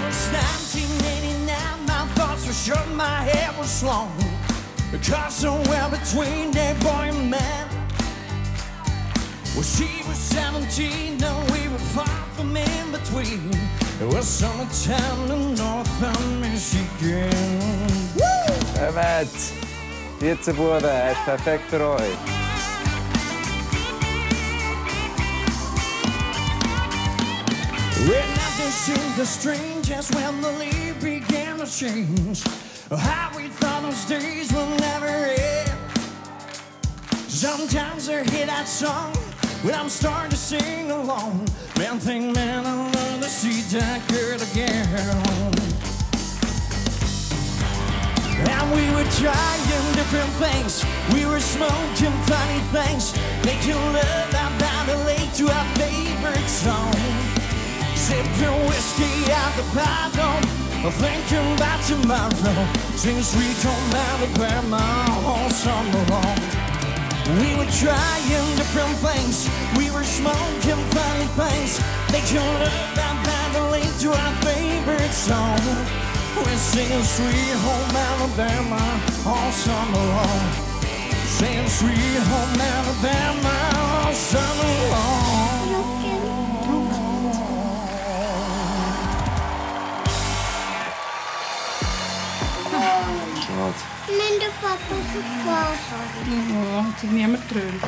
It was 1989, my thoughts were short, my hair was long. Caught somewhere between that boy and man. Well, she was 17, and we were far from in between. It was summertime in northern Michigan. Woo! Evet, ihr zwei Buben, er ist perfekt für. Nothing seemed as strange as when the leaf began to change. How we thought those days will never end. Sometimes I hear that song when I'm starting to sing along. Man, think, man, I love to see that girl again. And we were trying different things. We were smoking funny things. Making love Whiskey out the bottle. Thinking about tomorrow. Sing sweet home Alabama all summer long. We were trying different things. We were smoking funny things. Making love out by the lake to our favorite song. We're singing Sweet Home Alabama all summer long. Singing Sweet Home Alabama Nein, der Papa ist Ja, hat sich niemand getrönt.